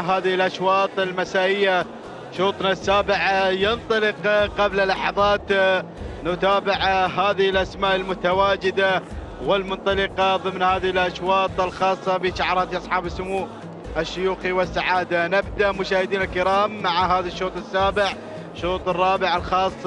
هذه الأشواط المسائية. شوطنا السابع ينطلق قبل لحظات. نتابع هذه الأسماء المتواجدة والمنطلقة ضمن هذه الأشواط الخاصة بشعارات أصحاب السمو الشيوخي والسعادة. نبدأ مشاهدينا الكرام مع هذا الشوط السابع. الشوط الرابع الخاص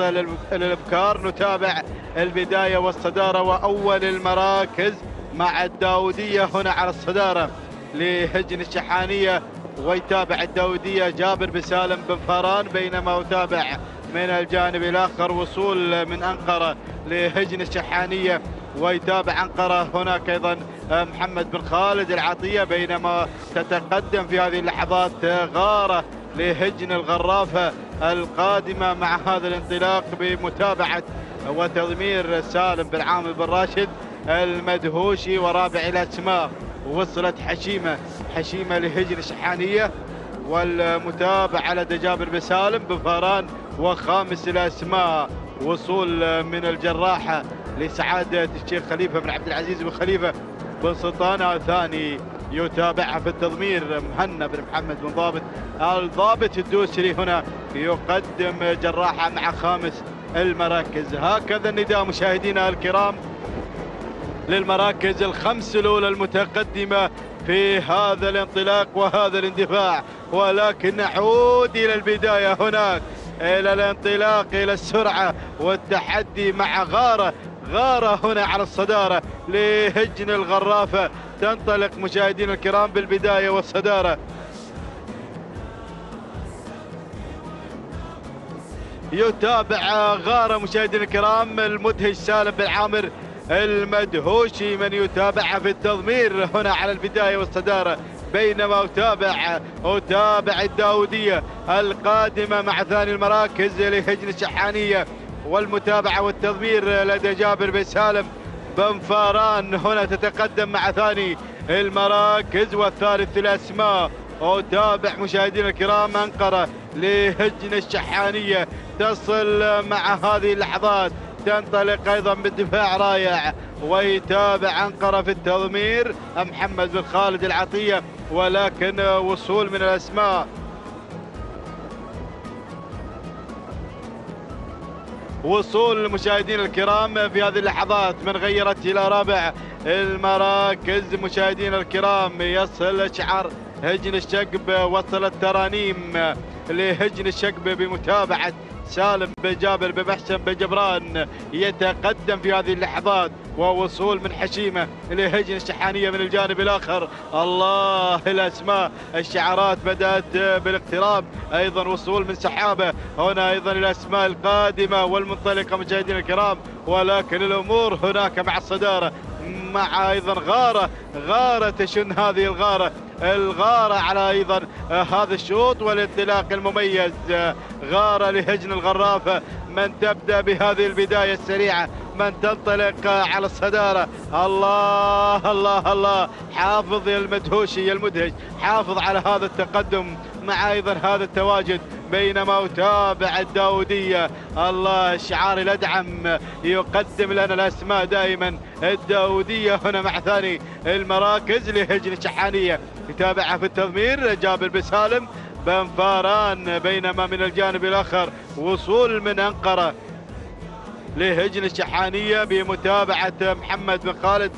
للأبكار. نتابع البداية والصدارة وأول المراكز مع الداودية هنا على الصدارة لهجن الشحانية. ويتابع الداودية جابر بسالم بن فاران بينما يتابع من الجانب الآخر وصول من أنقرة لهجن الشحانية ويتابع أنقرة هناك أيضا محمد بن خالد العطية بينما تتقدم في هذه اللحظات غارة لهجن الغرافة القادمة مع هذا الانطلاق بمتابعة وتضمير سالم بن عامر بن راشد المدهوشي ورابع الأسماء وصلت حشيمة حشيمة لهجن الشحانيه والمتابعه لدى جابر بن سالم بفاران وخامس الأسماء وصول من الجراحة لسعادة الشيخ خليفة بن عبد العزيز بن خليفة بن سلطان ثاني يتابعها في التضمير مهنا بن محمد بن ضابط. الضابط الدوسري هنا يقدم جراحة مع خامس المراكز. هكذا النداء مشاهدينا الكرام للمراكز الخمس الأولى المتقدمة في هذا الانطلاق وهذا الاندفاع ولكن نعود إلى البداية هناك إلى الانطلاق إلى السرعة والتحدي مع غارة غارة هنا على الصدارة لهجن الغرافة. تنطلق مشاهدينا الكرام بالبداية والصدارة. يتابع غارة مشاهدينا الكرام المدهش سالم بن عامر. المدهوشي من يتابع في التضمير هنا على البداية والصدارة بينما أتابع أتابع الداودية القادمة مع ثاني المراكز لهجن الشحانية والمتابعة والتضمير لدى جابر بن سالم بن فاران. هنا تتقدم مع ثاني المراكز والثالث الأسماء. أتابع مشاهدينا الكرام أنقرة لهجن الشحانية تصل مع هذه اللحظات. تنطلق أيضا بالدفاع رائع ويتابع انقره في التضمير. محمد بن خالد العطية ولكن وصول من الأسماء. وصول المشاهدين الكرام في هذه اللحظات من غيرت إلى رابع المراكز. مشاهدينا الكرام يصل شعار هجن الشقب وصل الترانيم لهجن الشقب بمتابعة سالم بن جابر بن محسن بن جبران يتقدم في هذه اللحظات ووصول من حشيمة لهجن الشحانية من الجانب الآخر. الله الأسماء الشعارات بدأت بالاقتراب. أيضا وصول من سحابة هنا أيضا الأسماء القادمة والمنطلقة مشاهدينا الكرام. ولكن الأمور هناك مع الصدارة مع أيضا غارة غارة تشن هذه الغارة. الغارة على أيضا هذا الشوط والانطلاق المميز غارة لهجن الغرافة من تبدأ بهذه البداية السريعة من تنطلق على الصدارة. الله الله الله حافظ المدهوشي المدهش حافظ على هذا التقدم مع أيضا هذا التواجد. بينما أتابع الداودية الله الشعار الأدعم يقدم لنا الأسماء دائما. الداودية هنا مع ثاني المراكز لهجن الشحانية. يتابعها في التضمير جابر بن سالم بن فاران بينما من الجانب الآخر وصول من أنقرة لهجن الشحانية بمتابعة محمد بن خالد.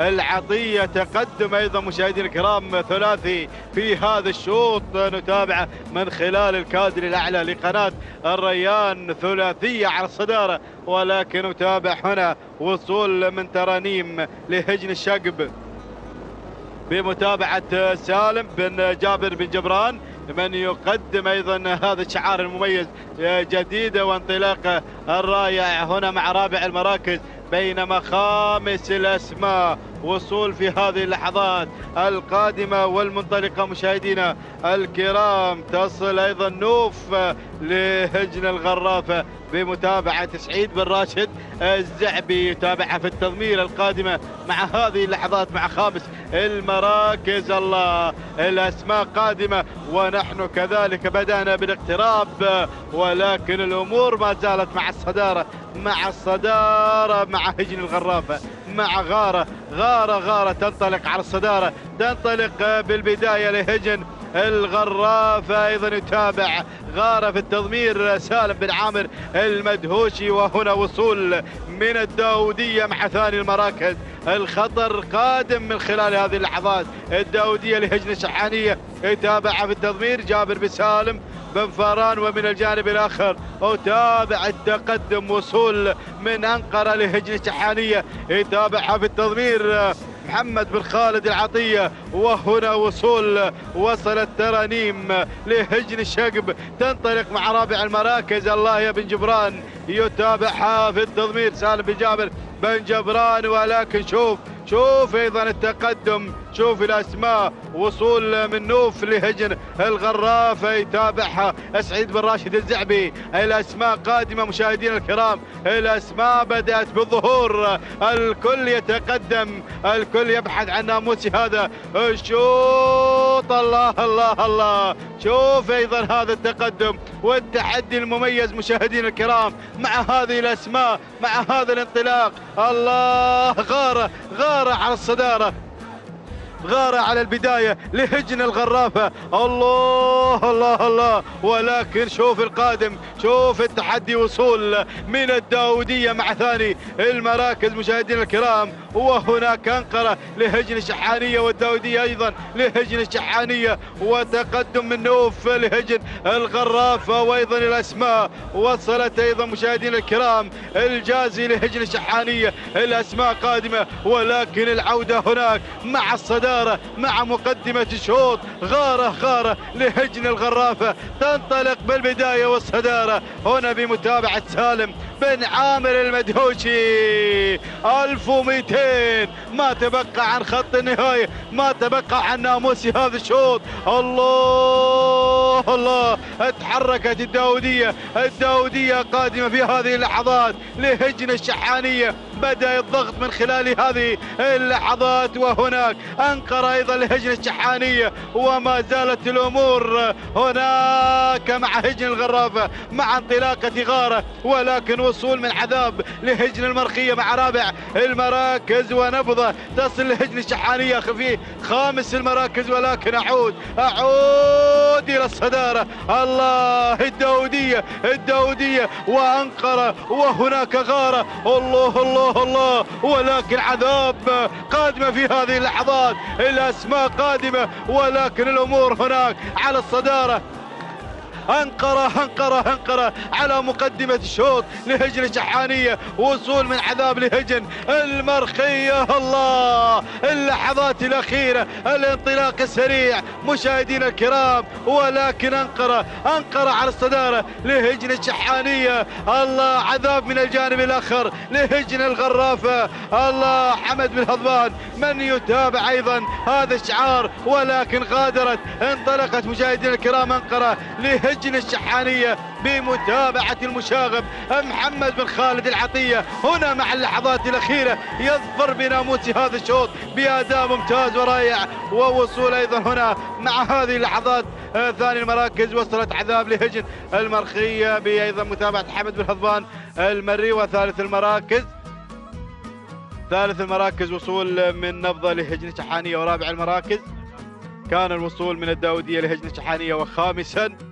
العطية تقدم أيضا مشاهدينا الكرام ثلاثي في هذا الشوط. نتابعه من خلال الكادر الأعلى لقناة الريان ثلاثية على الصدارة. ولكن نتابع هنا وصول من ترانيم لهجن الشقب بمتابعة سالم بن جابر بن جبران من يقدم أيضا هذا الشعار المميز جديده وانطلاقه الرائع هنا مع رابع المراكز بينما خامس الأسماء وصول في هذه اللحظات القادمة والمنطلقة مشاهدينا الكرام. تصل أيضا نوف لهجن الغرافه بمتابعة سعيد بن راشد الزعبي يتابعها في التضمير القادمة مع هذه اللحظات مع خامس المراكز. الله الأسماء قادمة ونحن كذلك بدأنا بالاقتراب ولكن الأمور ما زالت مع الصدارة مع الصدارة مع هجن الغرافه مع غارة. غارة غارة تنطلق على الصدارة. تنطلق بالبداية لهجن الغرافة أيضا يتابع غارة في التضمير سالم بن عامر المدهوشي وهنا وصول من الداودية مع ثاني المراكز. الخطر قادم من خلال هذه اللحظات. الداودية لهجنة شحانية يتابعها في التضمير. جابر بن سالم بن فاران ومن الجانب الآخر. أتابع التقدم وصول من أنقرة لهجنة شحانية يتابعها في التضمير محمد بن خالد العطية. وهنا وصول وصل الترانيم لهجن الشقب تنطلق مع رابع المراكز. الله يا بن جبران. يتابعها في التضمير سالم بن جابر. بن جبران ولكن شوف شوف أيضا التقدم. شوف الأسماء وصول من نوف لهجن الغرافه يتابعها سعيد بن راشد الزعبي. الأسماء قادمة مشاهدينا الكرام الأسماء بدأت بالظهور. الكل يتقدم الكل يبحث عن ناموسي هذا. الشوط الله الله الله. شوف أيضا هذا التقدم والتحدي المميز مشاهدينا الكرام. مع هذه الأسماء مع هذا الانطلاق الله غاره غاره على الصدارة. غارة على البداية لهجن الغرافة. الله الله الله. ولكن شوف القادم شوف التحدي وصول من الداودية مع ثاني المراكز مشاهدينا الكرام. وهناك أنقرة لهجن الشحانية والداودية أيضا لهجن الشحانية وتقدم من نوف لهجن الغرافة وأيضا الأسماء. وصلت أيضا مشاهدينا الكرام الجازي لهجن الشحانية. الأسماء قادمة ولكن العودة هناك مع الصدارة مع مقدمة الشوط غارة غارة لهجن الغرافة. تنطلق بالبداية والصدارة. هنا بمتابعة سالم بن عامر المدهوشي. 1200 ما تبقى عن خط النهاية. ما تبقى عن ناموس هذا الشوط. الله الله. تحركت الداودية. الداودية قادمة في هذه اللحظات لهجن الشحانية. بدأ الضغط من خلال هذه اللحظات وهناك أنقر أيضا لهجن الشحانية وما زالت الأمور هناك مع هجن الغرافة مع انطلاقة غارة ولكن وصول من عذاب لهجن المرخية مع رابع المراكز ونبضة تصل لهجن الشحانية في خامس المراكز ولكن أعود أعود إلى الصدارة. الله الداودية الداودية وأنقرة وهناك غارة. الله الله الله ولكن عذاب قادمة في هذه اللحظات الأسماء قادمة ولكن الأمور هناك على الصدارة. انقرة انقرة انقرة على مقدمة الشوط لهجن الشحانية وصول من عذاب لهجن المرخية الله! اللحظات الأخيرة الانطلاق السريع مشاهدينا الكرام ولكن انقرة انقرة على الصدارة لهجن الشحانية. الله عذاب من الجانب الآخر لهجن الغرافة. الله حمد بن هضبان من يتابع أيضا هذا الشعار؟ ولكن غادرت انطلقت مشاهدينا الكرام أنقرة لهجن لجنة الشحانية. بمتابعة المشاغب محمد بن خالد العطية. هنا مع اللحظات الأخيرة يظفر بناموس هذا الشوط بأداء ممتاز ورائع ووصول أيضا هنا مع هذه اللحظات. آه، ثاني المراكز وصلت عذاب لهجن المرخية بأيضا متابعة حمد بن حضبان المري وثالث المراكز. ثالث المراكز وصول من نبضة لهجن الشحانية ورابع المراكز. كان الوصول من الداودية لهجن الشحانية وخامسا.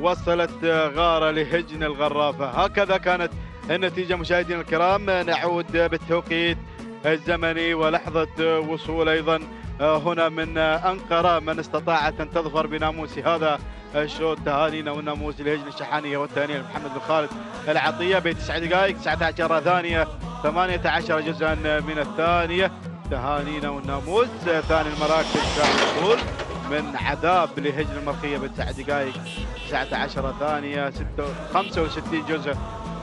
وصلت غارة لهجن الغرافة. هكذا كانت النتيجة مشاهدينا الكرام. نعود بالتوقيت الزمني ولحظة وصول أيضا هنا من أنقرة. من استطاعت أن تظفر بناموس هذا الشوط. تهانينا والناموس لهجن الشحانية والتهاني محمد بن خالد العطية. بتسع دقائق 19 ثانية 18 جزءا من الثانية. تهانينا والناموس ثاني المراكز ثاني من عذاب لهجن المرخية بتسع دقائق 19 ثانية 65 جزء.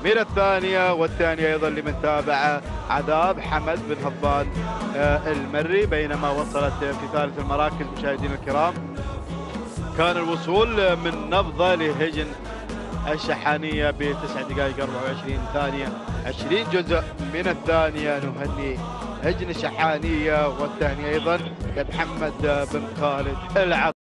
من الثانية والثانية أيضا لمن تابع عذاب حمد بن هضبان آه، المري بينما وصلت في ثالث المراكز مشاهدينا الكرام. كان الوصول من نبضة لهجن الشحانية بتسع دقائق 24 ثانية. 20 جزء من الثانية. نهني هجن الشحانية والثانية أيضا لمحمد بن خالد العطية